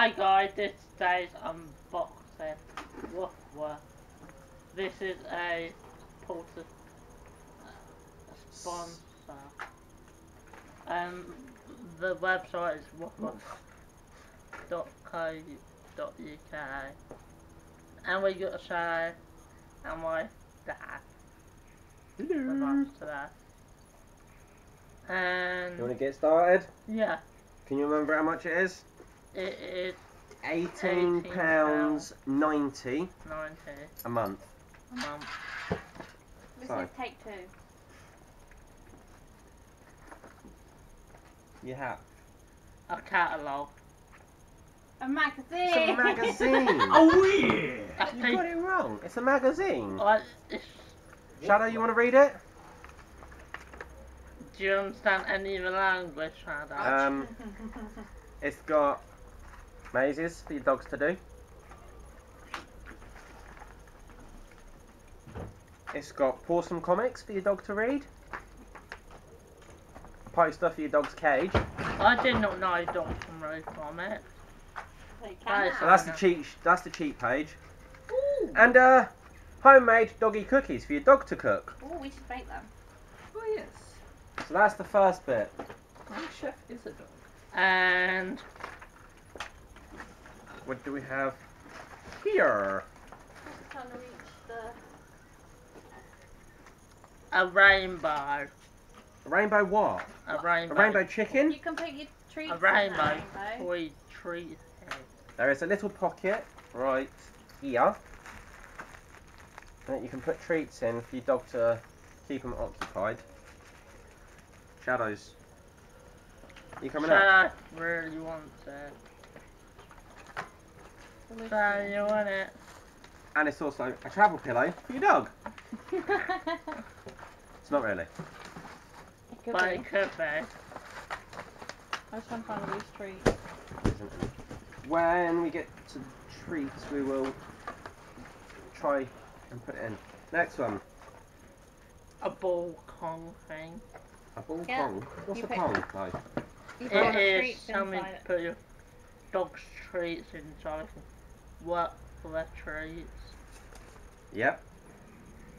Hi guys, this is today's unboxing. Woof woof. This is a Porter sponsor. Um, the website is wufwuf.co.uk. And we got a show and my dad Hello. today. And You want to get started? yeah, Can you remember how much it is? It is Eighteen pounds ninety 90 a month. a month. This Sorry. is take two. You have. A catalogue. A magazine. It's a magazine. Oh yeah! I you think got it wrong. It's a magazine. I, it's, Shadow, you want to read it? do you understand any of the language, Shadow? Um, it's got mazes for your dogs to do. It's got Pawsome comics for your dog to read. Poster for your dog's cage. I did not know Dr. Marie from it. They That is can So now. that's the cheat. That's the cheat page. And uh, homemade doggy cookies for your dog to cook. Oh, we should bake them. Oh yes. So that's the first bit. My chef is a dog. And What do we have here? I'm trying to reach the. a rainbow. A rainbow what? A rainbow. A rainbow chicken? You can put your treats A in rainbow. rainbow. Toy treat. There is a little pocket right here. That you can put treats in for your dog to keep them occupied. Shadows. You coming up? Shadow really wants it. Shadow, you want it? And it's also a travel pillow for your dog. It's not really. It could But be. it could be. I was trying to find a loose treat. When we get to treats, we will try and put it in. Next one. A ball Kong thing. A ball Yeah, pong. What's you a pick- pong, though? You It put is treats something to put your dog's treats inside. Work for their treats. Yep.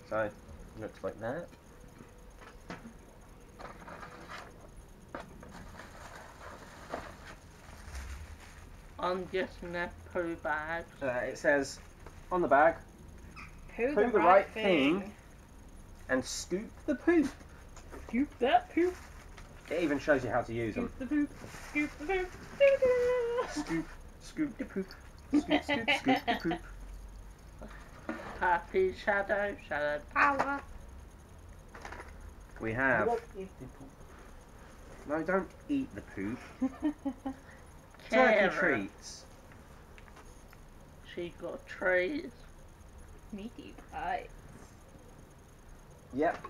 So, looks like that. I'm guessing they're poo bags. Uh, it says on the bag, Poo, Poo the right thing. and scoop the poop. Scoop that poop. It even shows you how to use them. Scoop the poop. Scoop the poop. Scoop, scoop the poop. Scoop, scoop, scoop the poop. Happy shadow, shadow power. We have. No, don't eat the poop. Turkey treats. She got treats. Meaty pie. Yep.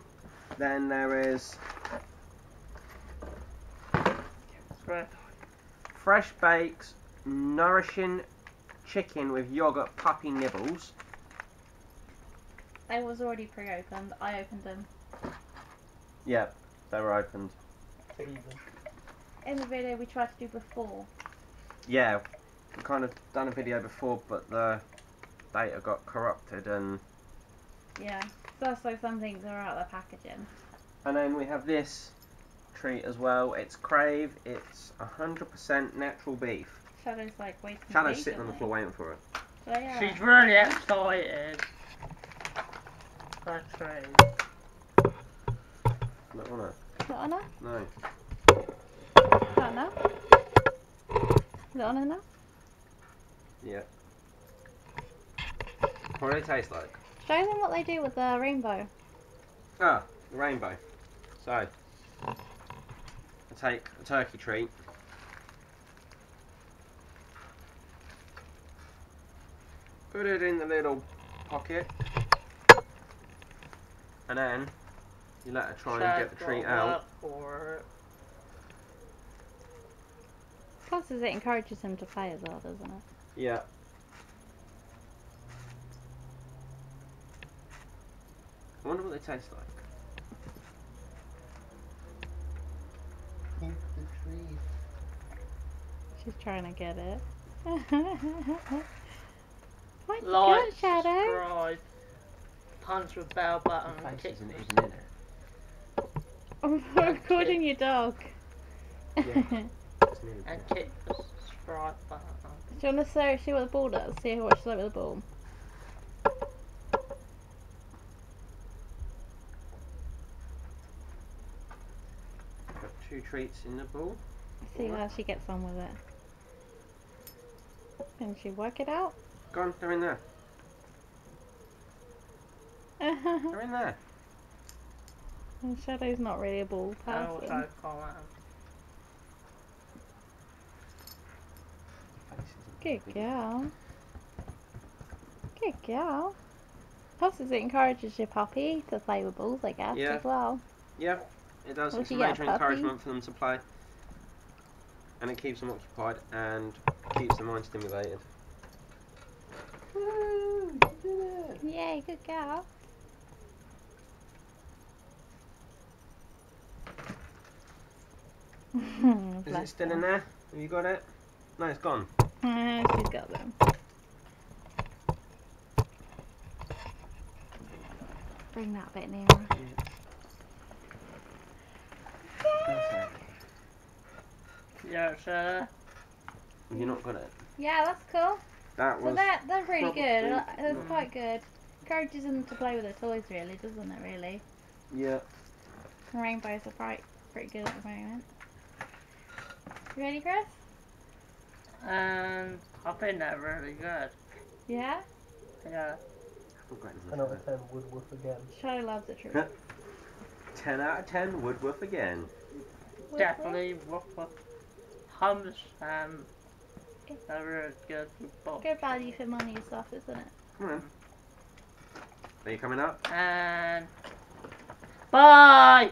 Then there is Fresh fresh baked, nourishing chicken with yogurt puppy nibbles. They was already pre-opened. I opened them. Yep, they were opened. In the video we tried to do before. Yeah, we kind of done a video before, but the data got corrupted, and Yeah. So that's like some things are out of the packaging. and then we have this treat as well. It's Crave. It's 100% natural beef. Shadow's like waiting. Shadow's sitting on the floor waiting for it. So, yeah. She's really excited. For treats. Not on it. Is it on her? No. Is that enough? Is it on enough? Yeah. What do they taste like? Show them what they do with the rainbow. Ah, the rainbow. So, I take a turkey treat. Put it in the little pocket. And then you let her try and get the Shadow's treat out. work For it. Plus, as it encourages him to play as well, doesn't it? Yeah. I wonder what they taste like. She's trying to get it. Quite Like, good, Shadow. subscribe, punch the bell button, The face kick isn't even in it. I'm recording your dog. Yeah. And kick the subscribe button. Do you want to see, see what the ball does? See what she's like with the ball. Got two treats in the ball. See how she gets on with it. Can she work it out? Go on, they're in there. and They're in there. Shadow's not really a ball person. call out. The face Good girl. Good girl. Plus, it encourages your puppy to play with balls, I guess, Yeah. as well. Yeah, it does. Well, it's a you get a major encouragement for them to play. And it keeps them occupied and keeps their mind stimulated. Woo! You did it! Yay, good girl. Is it still in there? Have you got it? No, it's gone. Uh, she's got them. Bring that bit nearer. Perfect. Yeah, sure. You not got it? Yeah, that's cool. That So was. they're, they're really good. probably- It's quite good. Encourages them to play with their toys, really, doesn't it, really? Yeah. Rainbows are quite pretty good at the moment. You ready, Chris? And I think they're really good. Yeah? Yeah. I've got Ten out of ten Woodworth again. Shadow loves a treat. 10 out of 10 Woodworth again. Definitely woof woof. Hums um they're really good both. Good value for money stuff, isn't it? On. Are you coming up? And bye